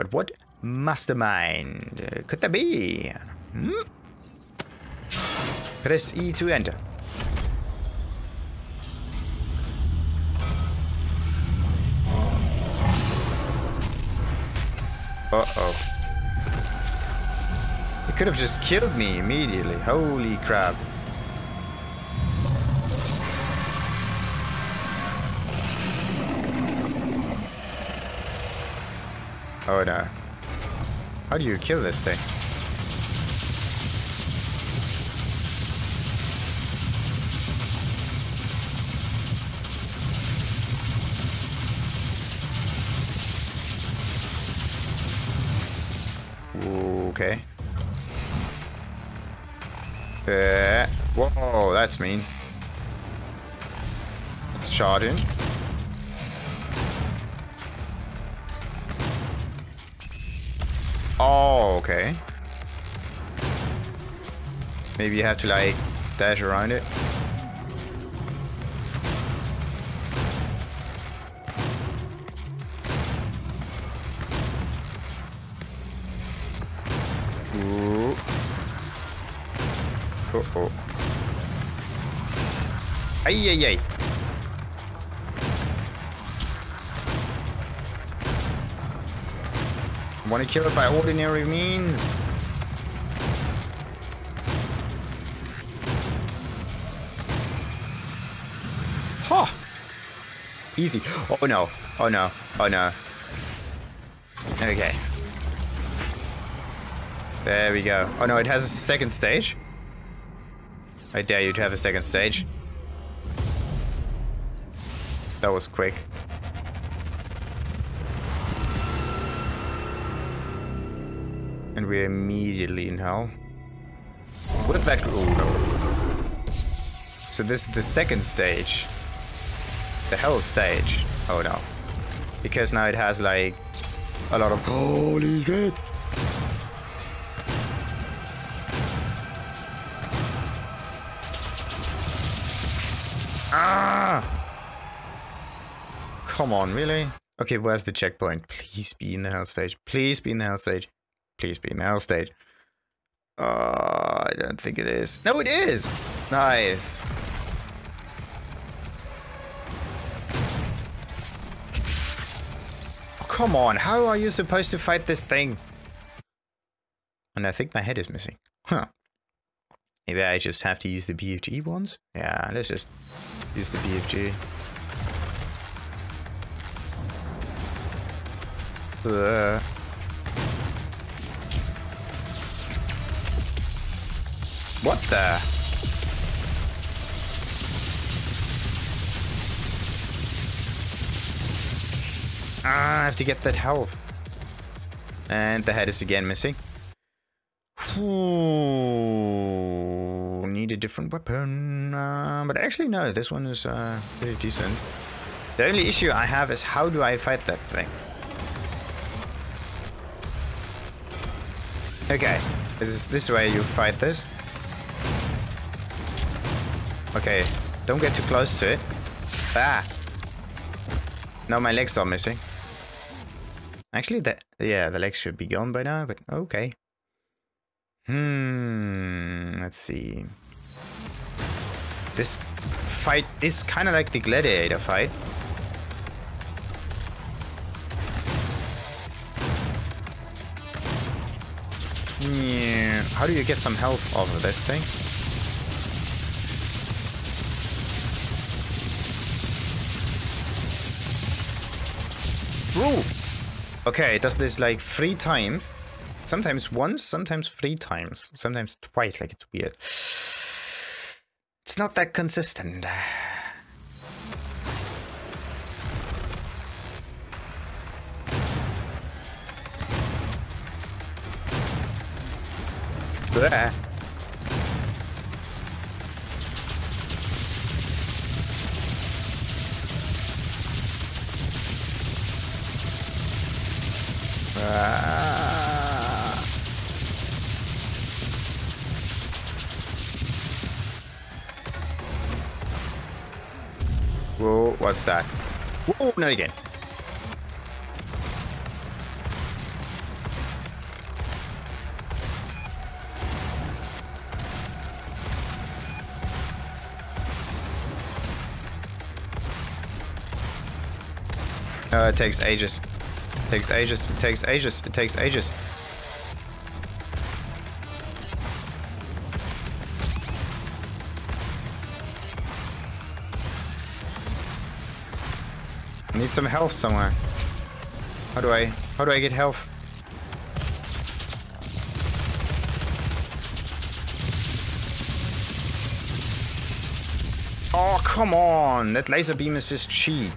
But what mastermind could that be? Hmm? Press E to enter. Uh-oh. He could have just killed me immediately. Holy crap. Oh no. How do you kill this thing? Okay. Uh, whoa, that's mean. Let's charge Oh, okay. Maybe you have to like dash around it. Ooh. Uh oh. Ay ay ay. Want to kill it by ordinary means? Huh. Easy. Oh no. Oh no. Oh no. Okay. There we go. Oh no, it has a second stage. I dare you to have a second stage. That was quick. We're immediately in hell. What if that... Oh no. So this is the second stage. The hell stage. Oh no. Because now it has like a lot of... Holy shit! Ah! Come on, really? Okay, where's the checkpoint? Please be in the hell stage. Please be in the hell stage. Please be hell stage. Oh, I don't think it is. No, it is! Nice. Oh, come on, how are you supposed to fight this thing? And I think my head is missing. Huh. Maybe I just have to use the BFG ones? Yeah, let's just use the BFG. Uh. What the? Ah, I have to get that health. And the head is again missing. Ooh, need a different weapon. Uh, but actually, no, this one is uh, pretty decent. The only issue I have is how do I fight that thing? Okay, this is this way you fight this. Okay, don't get too close to it. Ah! Now my legs are missing. Actually, the yeah, the legs should be gone by now, but okay. Hmm, let's see. This fight is kind of like the gladiator fight. Yeah, how do you get some health off of this thing? Ooh. Okay, it does this like three times. Sometimes once, sometimes three times, sometimes twice, like it's weird. It's not that consistent. Blah. Uh, whoa, what's that? Whoa, not again. Oh, it takes ages. Takes ages. It takes ages. It takes ages. I need some health somewhere. How do I... How do I get health? Oh, come on! That laser beam is just cheap.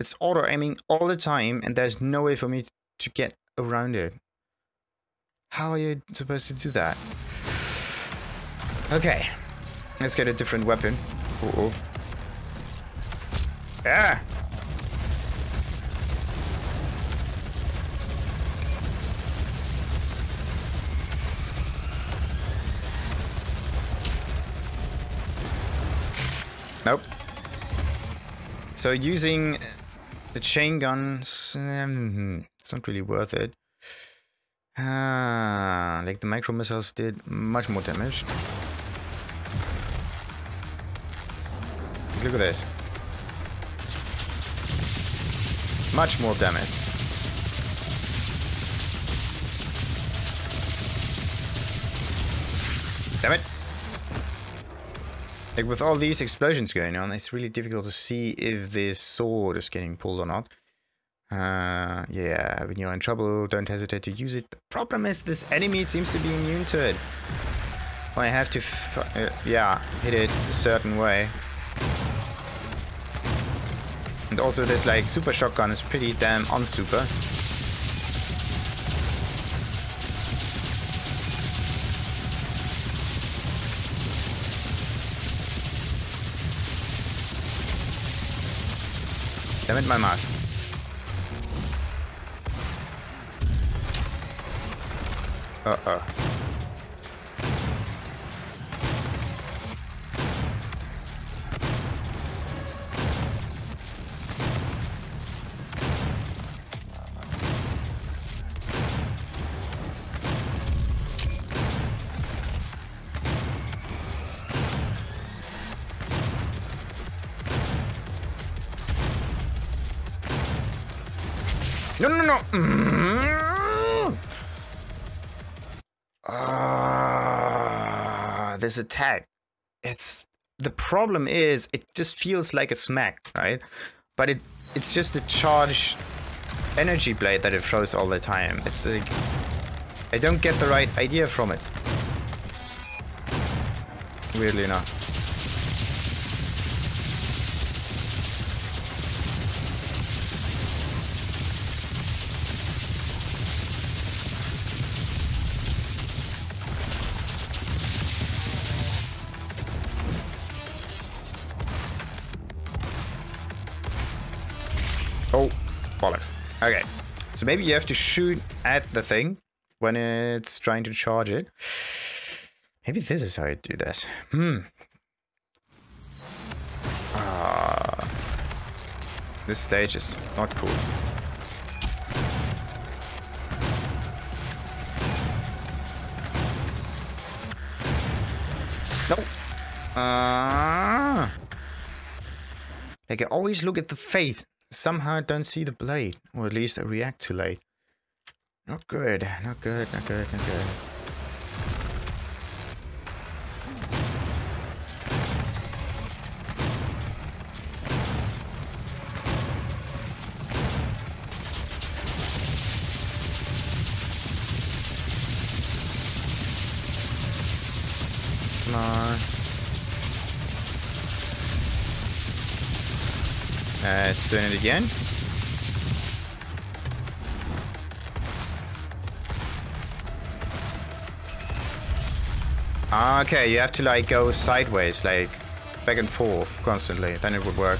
It's auto-aiming all the time, and there's no way for me to get around it. How are you supposed to do that? Okay. Let's get a different weapon. Uh oh. Ah! Nope. So using the chain guns, um, it's not really worth it. Ah, like the micro missiles did much more damage. Look at this. Much more damage. Damn it. Like with all these explosions going on, it's really difficult to see if this sword is getting pulled or not. Uh, yeah, when you're in trouble, don't hesitate to use it. The problem is this enemy seems to be immune to it. I have to, uh, yeah, hit it a certain way. And also this like super shotgun is pretty damn unsuper. Damn it, my mouse. Uh-oh. No, no, no. Uh, this attack. It's the problem is it just feels like a smack, right? But it it's just a charged energy blade that it throws all the time. It's like I don't get the right idea from it. Weirdly enough. Oh, bollocks. Okay. So maybe you have to shoot at the thing when it's trying to charge it. Maybe this is how you do this. Hmm. Ah. This stage is not cool. Nope. Ah. Like I always look at the fate somehow I don't see the blade, or at least I react too late. Not good, not good, not good, not good. Doing it again. Okay, you have to like go sideways, like back and forth constantly, then it would work.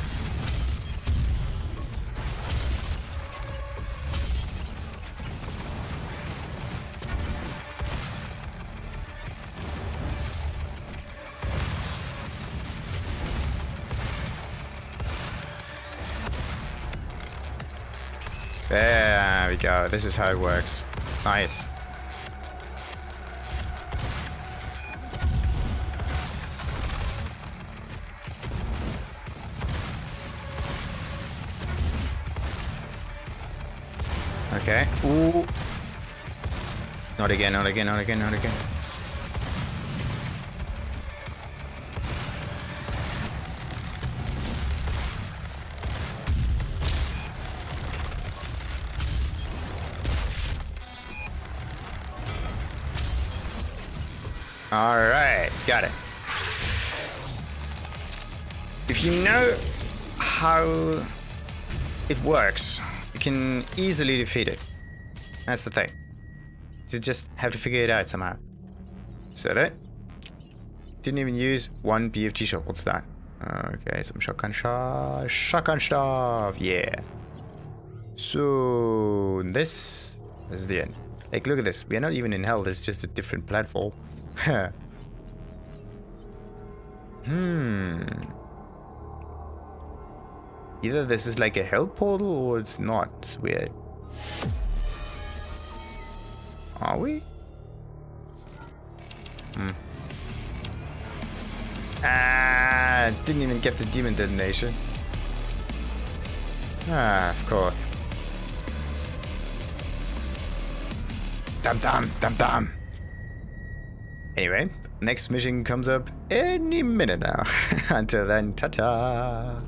There we go. This is how it works. Nice. Okay. Ooh. Not again, not again, not again, not again. Alright, got it. If you know how it works, you can easily defeat it. That's the thing. You just have to figure it out somehow. So that didn't even use one BFG shot. What's that? Okay, some shotgun shot, shotgun stuff. Yeah. So this, is the end. Like, look at this. We are not even in hell. There's just a different platform. Hmm. Either this is like a hell portal or it's not. It's weird. Are we? Hmm. Ah, didn't even get the demon detonation. Ah, of course. Dum dum, dum dum. Anyway, next mission comes up any minute now. Until then, ta-ta.